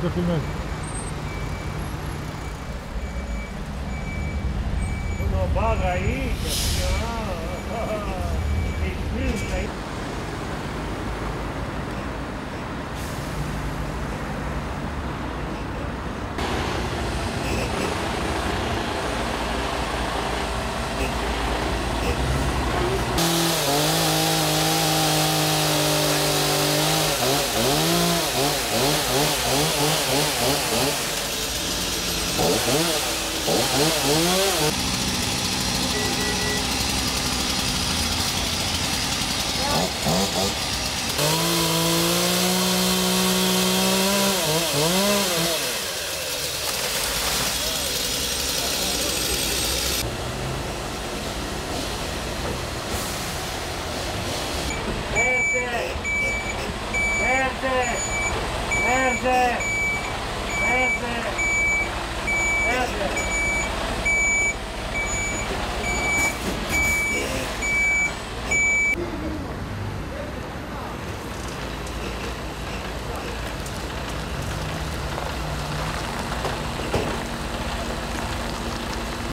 Fica filmando. Uma vaga aí, campeão. Verde! Verde! Verde!